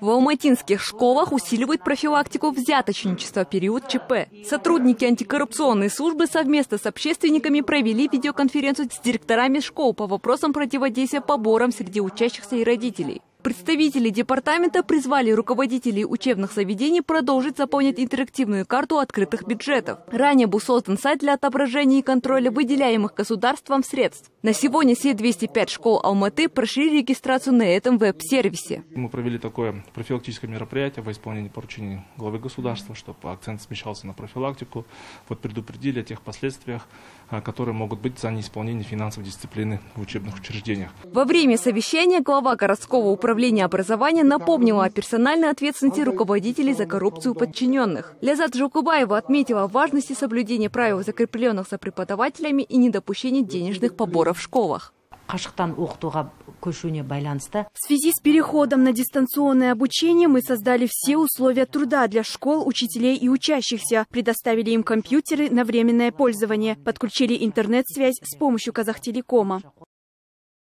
В алматинских школах усиливают профилактику взяточничества в период ЧП. Сотрудники антикоррупционной службы совместно с общественниками провели видеоконференцию с директорами школ по вопросам противодействия поборам среди учащихся и родителей. Представители департамента призвали руководителей учебных заведений продолжить заполнять интерактивную карту открытых бюджетов. Ранее был создан сайт для отображения и контроля выделяемых государством средств. На сегодня все 205 школ Алматы прошли регистрацию на этом веб-сервисе. Мы провели такое профилактическое мероприятие во исполнении поручений главы государства, чтобы акцент смещался на профилактику. Вот предупредили о тех последствиях, а, которые могут быть за неисполнение финансовой дисциплины в учебных учреждениях. Во время совещания глава городского управления управления образования напомнила о персональной ответственности руководителей за коррупцию подчиненных. Лязат Жукубаева отметила важности соблюдения правил, закрепленных за преподавателями и недопущения денежных поборов в школах. В связи с переходом на дистанционное обучение мы создали все условия труда для школ, учителей и учащихся, предоставили им компьютеры на временное пользование, подключили интернет-связь с помощью Казахтелекома.